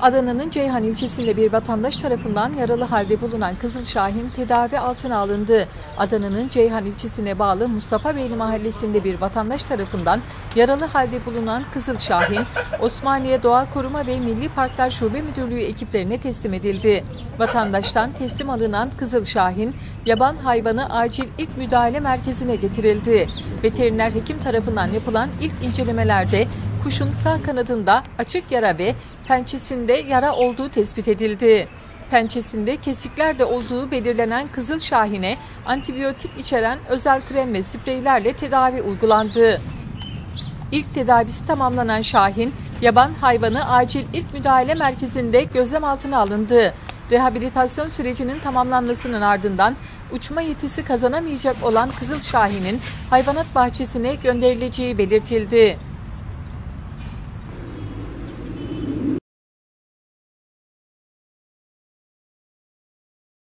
Adana'nın Ceyhan ilçesinde bir vatandaş tarafından yaralı halde bulunan Kızıl Şahin tedavi altına alındı. Adana'nın Ceyhan ilçesine bağlı Mustafa Beyli mahallesinde bir vatandaş tarafından yaralı halde bulunan Kızıl Şahin, Osmaniye Doğa Koruma ve Milli Parklar Şube Müdürlüğü ekiplerine teslim edildi. Vatandaştan teslim alınan Kızıl Şahin, yaban hayvanı acil ilk müdahale merkezine getirildi. Veteriner hekim tarafından yapılan ilk incelemelerde kuşun sağ kanadında açık yara ve pençesinde yara olduğu tespit edildi. Pençesinde kesikler de olduğu belirlenen Kızıl Şahin'e antibiyotik içeren özel krem ve spreylerle tedavi uygulandı. İlk tedavisi tamamlanan Şahin, yaban hayvanı acil ilk müdahale merkezinde gözlem altına alındı. Rehabilitasyon sürecinin tamamlanmasının ardından uçma yetisi kazanamayacak olan Kızıl Şahin'in hayvanat bahçesine gönderileceği belirtildi.